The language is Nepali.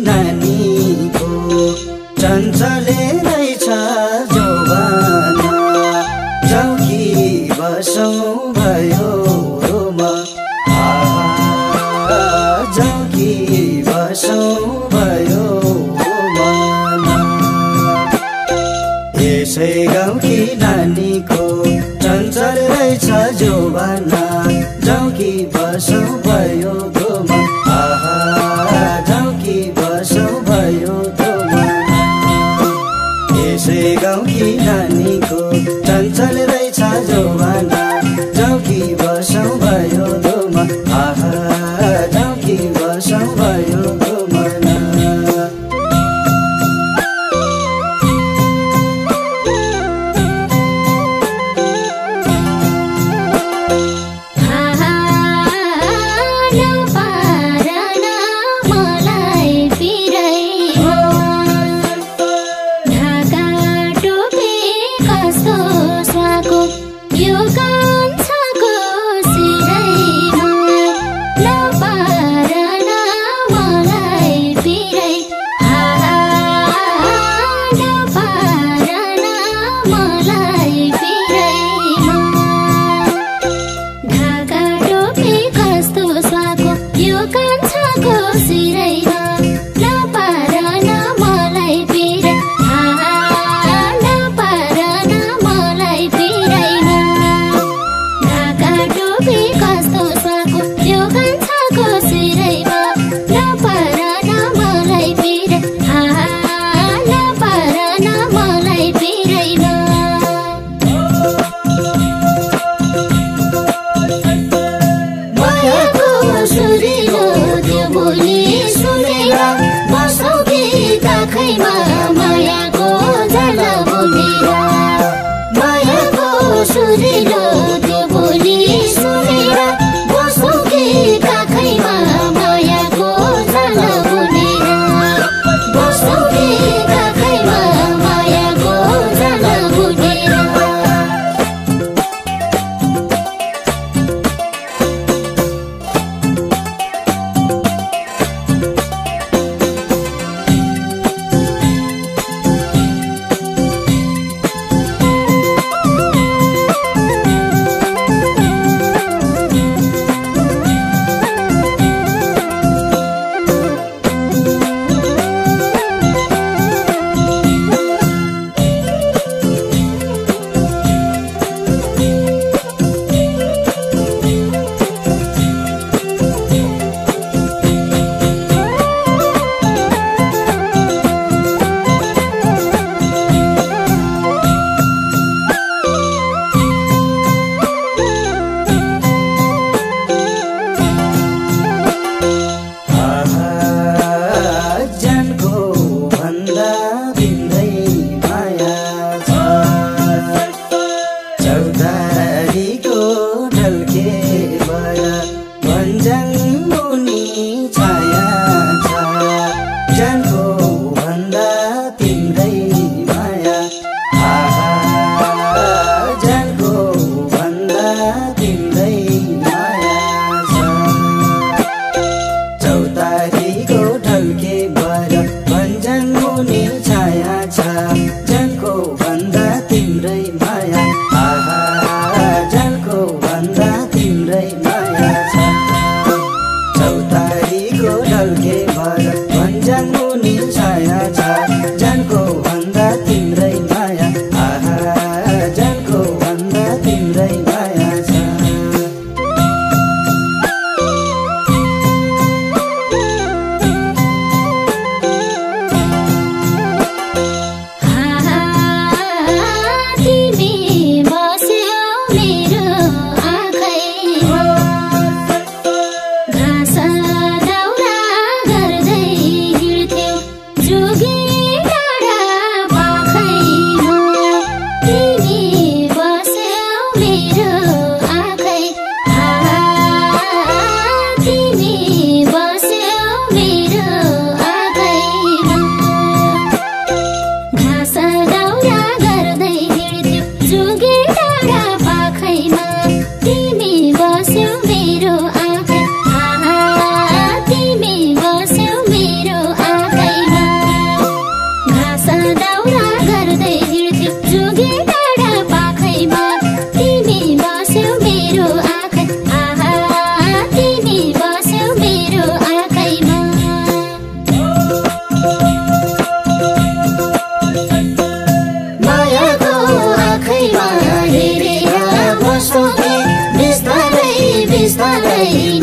नानीको चञ्चले रहेछ जौवाना। कि बसौ भयो रोमा। चौकी बसौ भयो रोमा। यसै गाउँकी नानीको चञ्चल रहेछ जौवाना। कि बसौ see चौतारीको ढल्के भयो भन्छन् छाया छाया भन्दा तिम्रै माया। जानको भन्दा तिम्रै माया चौतारीको ढल्के मुनि छाया दौरा गर्दै हिँड्थ्यो जुगे डाँडा पाखैमा। तिमी बस्यौ मेरो आँखा। आहा तिमी बस्यौ मेरो आँखैमा। मायाको आँखैमा हेरेर बस्नु बिस्तारै बिस्तारै।